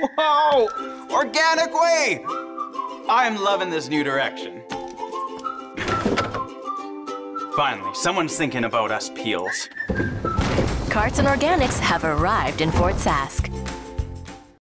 Whoa! Organic way! I'm loving this new direction. Finally, someone's thinking about us peels. Carts and Organics have arrived in Fort Sask.